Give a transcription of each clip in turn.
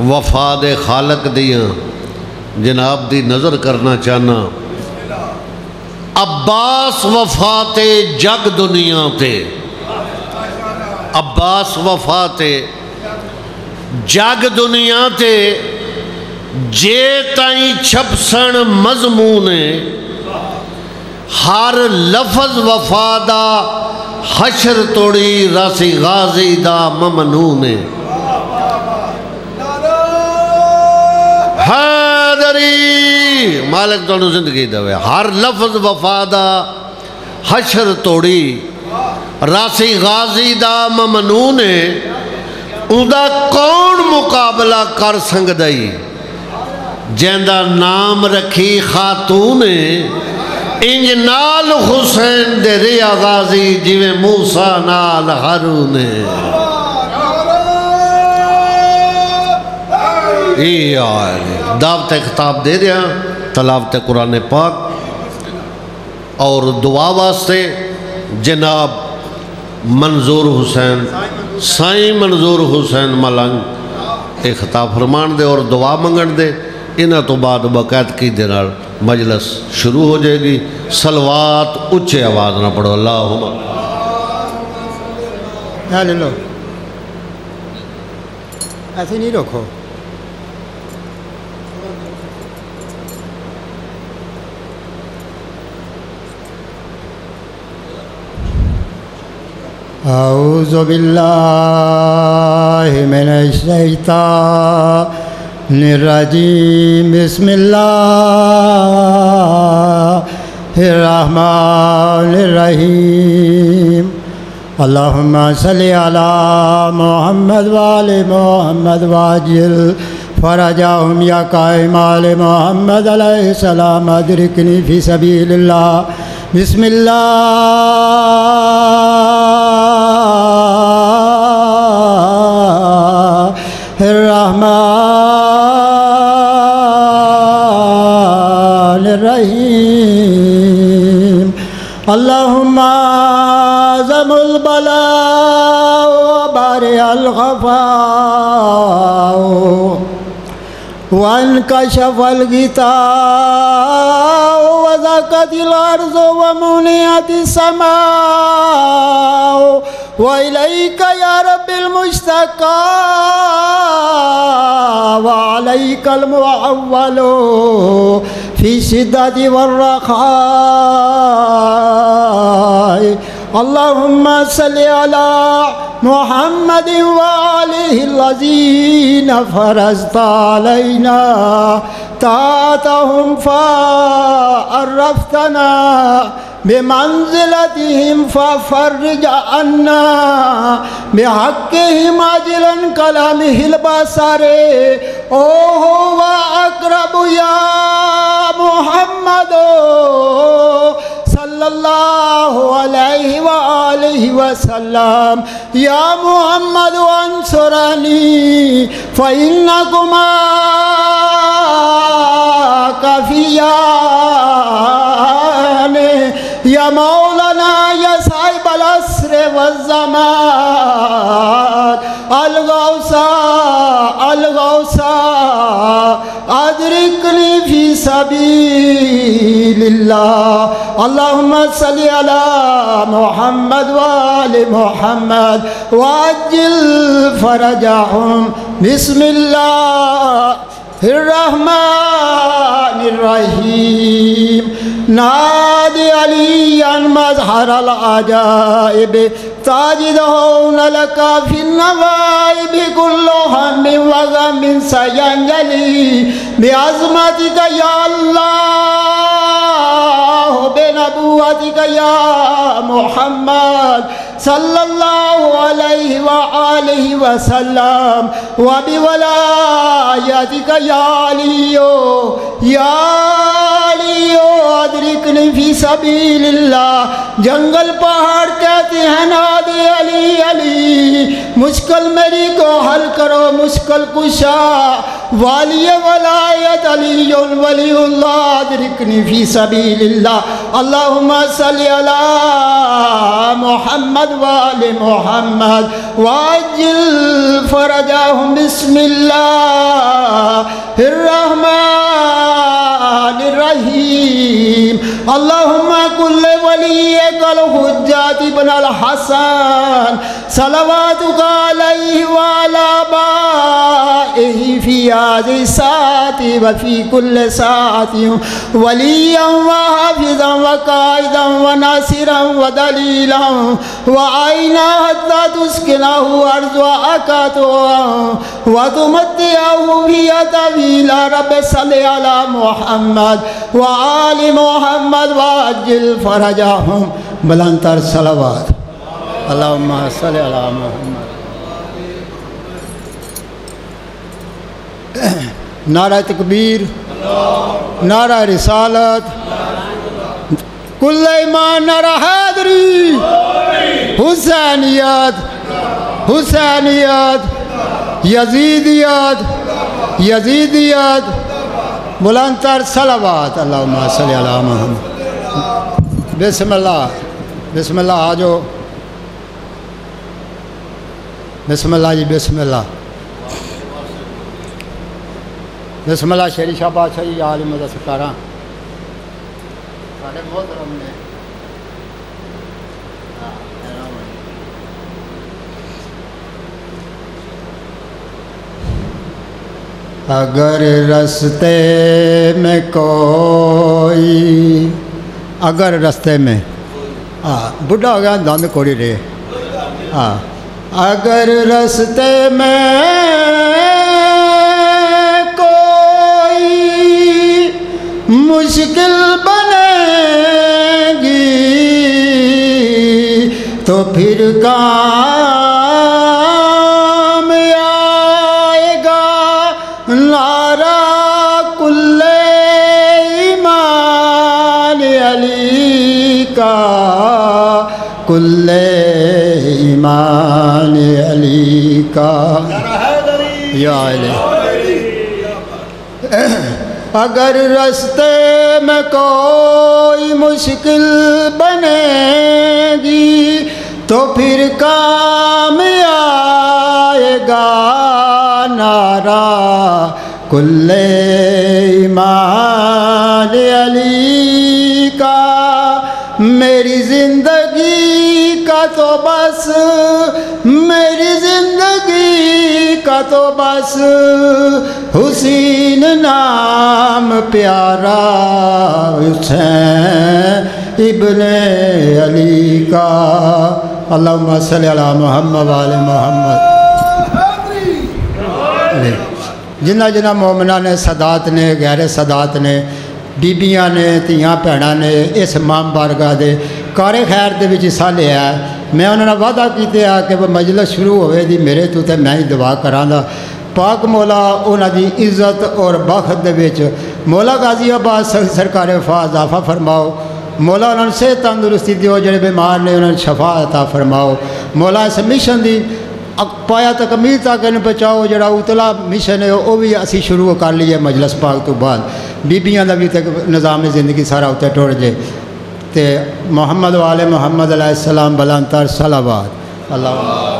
وفاد خالق دیاں۔ جناب دی نظر کرنا چاہنا۔ عباس وفات جگ دنیا تے۔ عباس وفات جگ دنیا تے۔ جے تائیں چھپسن مضمون ہر لفظ وفادہ حشر توڑی راسی غازی دا ممنون حیدری مالک تو زندگی دوے۔ ہر لفظ وفادہ حشر توڑی۔ راسی غازی دا ممنون اندہ کون مقابلہ کر سنگ دائی جیندہ نام رکھی خاتون انج نال حسین دے ریا غازی جیوے موسیٰ نال حرون ای دعوت خطاب دے دیا، تلاوت قرآن پاک، اور دعا واسطے جناب منظور حسین، سائیں منظور حسین ملنگ ایک خطاب فرمان دے اور دعا منگن دے انہ تو بعد بقید کی دے نال مجلس شروع ہو جائے گی۔ سلوات اچھے آواز نہ پڑھو، اللہم۔ ایسے نہیں رکھو أعوذ بالله من الشيطان الرجيم. بسم الله الرحمن الرحيم. اللهم صل على محمد وآل محمد واجل فرجهم يا قائم آل محمد عليه السلام. أدركني في سبيل الله. بسم الله. الرحمن الرحيم اللهم عظم البلاء وبارئ الخفاء وانكشف الغطاء وذكت الأرض ومنيت السماء وإليك يا رب المشتكى وعليك المعول في شدة والرخاء. اللهم صل على محمد وآله الذين فرزت علينا. طاعتهم فعرفتنا بمنزلتهم ففرج عنا. بحقهم عجلا كلامه البصر. هو أقرب يا محمد صلى الله عليه وآله وسلم يا محمد انصرني فإنكما كفيان يا مولانا يا صاحب العصر والزمان الغوثى أدركني في سبيل الله اللهم صل على محمد وآل محمد۔ وعجل فرجهم بسم الله الرحمن الرحيم نادي عليا مظهر العجائب۔ تجدون لك في النوائب كل هم وغم سينجلي بعظمتك يا الله بنبوتك يا محمد صلى الله عليه وآله وسلم وبولايتك يا علي يا علي ادرکنی فی سبیل اللہ جنگل پہاڑ کہتے ہیں، ناد علی علی۔ مشکل میری کو حل کرو، مشکل کشا۔ والی ولایت علی ولی اللہ ادرکنی فی سبیل اللہ اللہم صلی علی محمد وآل محمد۔ واجل فرجاہم بسم اللہ۔ الرحمن الرحیم. اللہم کل ولی کل حجات ابن الحسن. صلواتک علیہ وعلا بائه فی آذی ساتی وفی کل ساتی ولیا وحافظا وقائدا وناصرا ودلیلا وعینا حتی تسکنه ارض وعکاتوا وتمتعه فی طویل رب صلی علی محمد. وآل محمد وعجل فرجاهم بلندتر صلوات۔ اللہم صلی علی محمد۔ نعرہ تکبیر۔ نعرہ رسالت۔ کل ایمان نعرہ حیدری حسینیت۔ حسینیت۔ یزیدیت۔ یزیدیت۔ بلندتر صلوات، اللہم صلی اللہ محمد۔ بسم اللہ بسم اللہ، آجو۔ بسم اللہ جی بسم اللہ۔ بسم اللہ شیری شاہ بادشاہ جی عالم مدد سکارا سارے محترم نے اگر رستے میں کوئی اگر رستے میں ہاں بڈھا ہو گیا دند کوڑی رہے ہاں۔ اگر رستے میں کوئی مشکل بنے گی، تو پھر کام ایمان علی کا۔ یا علی۔ اگر رستے میں کوئی مشکل بنے گی تو پھر کام آئے گا۔ نارا کل ایمان علی کا۔ میری زندگی بس، حسین نام پیارا حسین ابن علی کا۔ اللہم صلی علی محمد وآل محمد۔ جی، جنہ جنہ مومنہ نے صدات نے، غیر صدات نے، بیبیاں نے، تیاں بھੈਣਾਂ نے، اس ماں بارگاہ دے کارے خیر دے وچ حصہ لیا ہے۔ میں انہوں نے وعدہ کیتے آ کہ وہ مجلس شروع ہوئے دی، میرے تو تے میں ہی دعا کراں پاک مولا انہاں دی عزت اور بخت دے وچ۔ مولا غازی آباد سرکار وفا اضافہ فرماؤ۔ مولا انہوں نے صحت تندرستی دیو، جڑے بیمار نے انہوں نے شفا عطا فرماؤ۔ مولا اس مشن دی پایا تکمیل تک انہوں بچاؤ، جڑا اتلا مشن ہے وہ بھی اسی شروع کر لیے مجلس پاک تو بعد۔ بیبیاں دا بھی تک نظام زندگی سارا اتنے ٹوڑ جے۔ تے محمد والے محمد علیہ السلام بلانتر صلوات۔ اللہ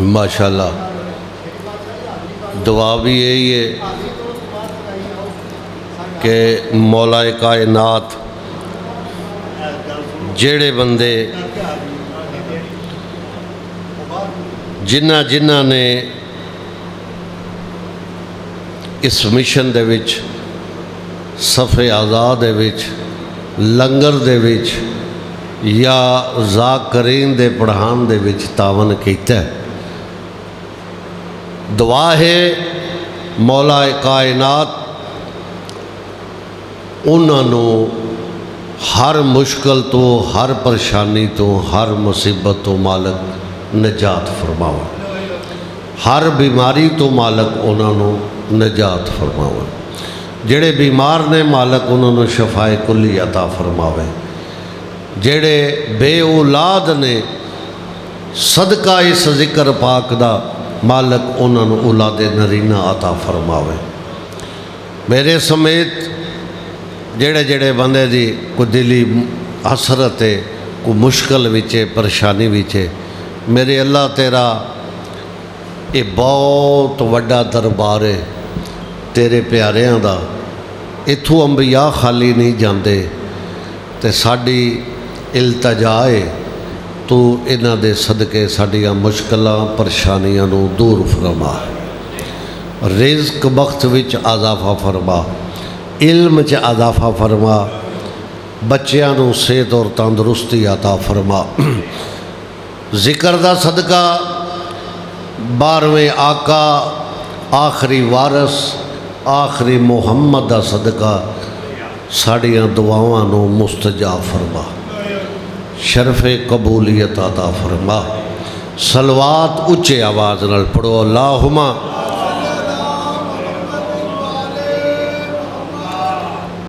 ماشاء اللہ دعا بھی یہی ہے کہ مولا کائنات جڑے بندے جنہ جنہ نے اس مشن دے وچ صفے آزاد دے وچ، لنگر دے وچ یا ذاکرین دے پڑھان دے وچ تعاون کیتا ہے۔ دعا ہے مولا کائنات انہوں ہر مشکل تو ہر پریشانی تو ہر مصیبت تو مالک نجات فرماؤ ਹਰ ਬਿਮਾਰੀ ਤੋਂ ਮਾਲਕ ਉਹਨਾਂ ਨੂੰ ਨਜਾਤ ਫਰਮਾਵੇ ਜਿਹੜੇ ਬਿਮਾਰ ਨੇ ਮਾਲਕ ਉਹਨਾਂ ਨੂੰ ਸ਼ਫਾਏ ਕੁੱਲੀ عطا ਫਰਮਾਵੇ ਜਿਹੜੇ ਬੇਔਲਾਦ ਨੇ ਸਦਕਾ ਇਸ ਜ਼ਿਕਰ ਪਾਕ ਦਾ مالک انہوں نے اولاد نرینہ عطا فرماوے۔ میرے سمیت جڑے جڑے بندے دی کو دلی حسرت ہے کو مشکل وچے پریشانی وچے میرے اللہ تیرا یہ بہت وڈا دربار ہے، تیرے پیاریاں دا۔ اتھوں انبیاء خالی نہیں جاندے، تے ساڈی التجا ہے۔ ਤੂੰ ਇਹਨਾਂ ਦੇ ਸਦਕੇ ਸਾਡੀਆਂ ਮੁਸ਼ਕਲਾਂ ਪਰੇਸ਼ਾਨੀਆਂ ਨੂੰ ਦੂਰ ਫਰਮਾ ਰਿਜ਼ਕ ਬਖਤ ਵਿੱਚ ਆਜ਼ਾਫਾ ਫਰਮਾ ਇਲਮ 'ਚ ਆਜ਼ਾਫਾ ਫਰਮਾ ਬੱਚਿਆਂ ਨੂੰ ਸਿਹਤ ਔਰ ਤੰਦਰੁਸਤੀ عطا ਫਰਮਾ ਜ਼ਿਕਰ ਦਾ ਸਦਕਾ ਬਾਰਵੇਂ ਆਕਾ ਆਖਰੀ ਵਾਰਸ ਆਖਰੀ ਮੁਹੰਮਦ ਦਾ ਸਦਕਾ ਸਾਡੀਆਂ ਦੁਆਵਾਂ ਨੂੰ ਮੁਸਤਜਾਬ ਫਰਮਾ شرف قبولیت عطا فرما۔ سلوات اچھے آواز نال پڑھو۔ اللہمہ